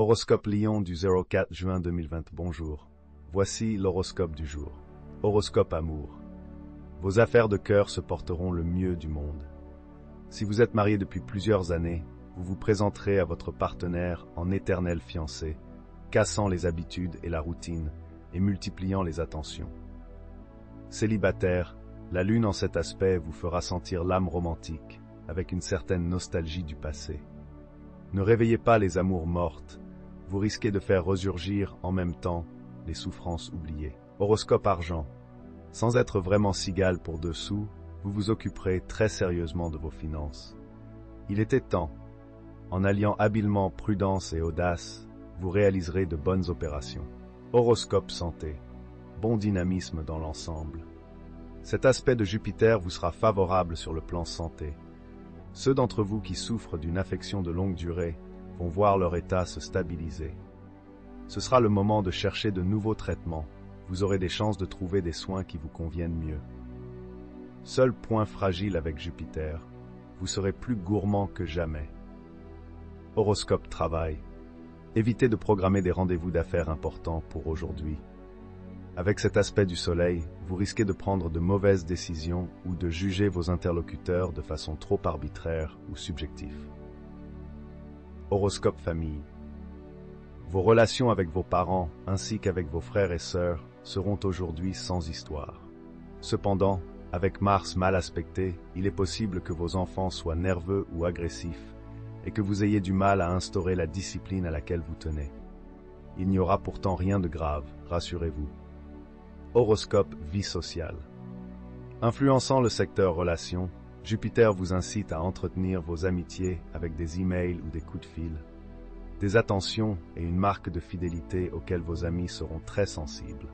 Horoscope Lion du 04 juin 2020. Bonjour. Voici l'horoscope du jour. Horoscope Amour. Vos affaires de cœur se porteront le mieux du monde. Si vous êtes marié depuis plusieurs années, vous vous présenterez à votre partenaire en éternel fiancé, cassant les habitudes et la routine et multipliant les attentions. Célibataire, la lune en cet aspect vous fera sentir l'âme romantique, avec une certaine nostalgie du passé. Ne réveillez pas les amours mortes, vous risquez de faire resurgir en même temps les souffrances oubliées. Horoscope argent. Sans être vraiment cigale pour dessous, vous vous occuperez très sérieusement de vos finances. Il était temps. En alliant habilement prudence et audace, vous réaliserez de bonnes opérations. Horoscope santé. Bon dynamisme dans l'ensemble. Cet aspect de Jupiter vous sera favorable sur le plan santé. Ceux d'entre vous qui souffrent d'une affection de longue durée vont voir leur état se stabiliser. Ce sera le moment de chercher de nouveaux traitements. Vous aurez des chances de trouver des soins qui vous conviennent mieux. Seul point fragile avec Jupiter, vous serez plus gourmand que jamais. Horoscope travail. Évitez de programmer des rendez-vous d'affaires importants pour aujourd'hui. Avec cet aspect du Soleil, vous risquez de prendre de mauvaises décisions ou de juger vos interlocuteurs de façon trop arbitraire ou subjective. Horoscope famille. Vos relations avec vos parents ainsi qu'avec vos frères et sœurs seront aujourd'hui sans histoire. Cependant, avec Mars mal aspecté, il est possible que vos enfants soient nerveux ou agressifs et que vous ayez du mal à instaurer la discipline à laquelle vous tenez. Il n'y aura pourtant rien de grave, rassurez-vous. Horoscope vie sociale. Influençant le secteur relations, Jupiter vous incite à entretenir vos amitiés avec des emails ou des coups de fil, des attentions et une marque de fidélité auxquelles vos amis seront très sensibles.